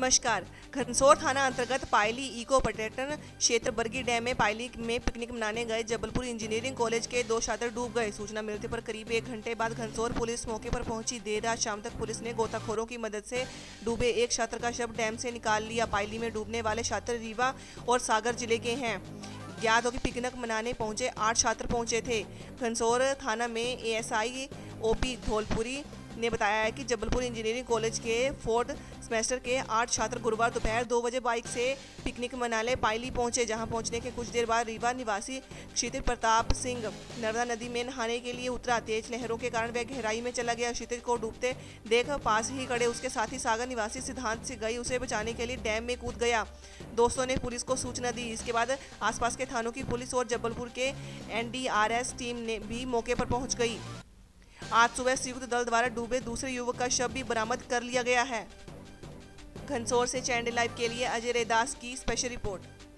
नमस्कार। घनसौर थाना अंतर्गत पायली इको पर्यटन क्षेत्र बरगी डैम में पायली में पिकनिक मनाने गए जबलपुर इंजीनियरिंग कॉलेज के दो छात्र डूब गए। सूचना मिलने पर करीब एक घंटे बाद घनसौर पुलिस मौके पर पहुँची। देर रात शाम तक पुलिस ने गोताखोरों की मदद से डूबे एक छात्र का शव डैम से निकाल लिया। पायली में डूबने वाले छात्र रीवा और सागर ज़िले के हैं। ज्ञात हो कि पिकनिक मनाने पहुँचे आठ छात्र पहुँचे थे। घनसौर थाना में एएसआई, ओपी धौलपुरी ने बताया है कि जबलपुर इंजीनियरिंग कॉलेज के फोर्थ सेमेस्टर के आठ छात्र गुरुवार दोपहर दो बजे बाइक से पिकनिक मनाले पायली पहुँचे, जहाँ पहुँचने के कुछ देर बाद रीवा निवासी क्षितिज प्रताप सिंह नर्मदा नदी में नहाने के लिए उतरा। तेज लहरों के कारण वह गहराई में चला गया। क्षितिज को डूबते देख पास ही खड़े उसके साथ ही सागर निवासी सिद्धांत से गई उसे बचाने के लिए डैम में कूद गया। दोस्तों ने पुलिस को सूचना दी। इसके बाद आसपास के थानों की पुलिस और जबलपुर के एनडीआरएस टीम ने भी मौके पर पहुँच गई। आज सुबह संयुक्त दल द्वारा डूबे दूसरे युवक का शव भी बरामद कर लिया गया है। घनसोर से चैंडल लाइव के लिए अजय रेदास की स्पेशल रिपोर्ट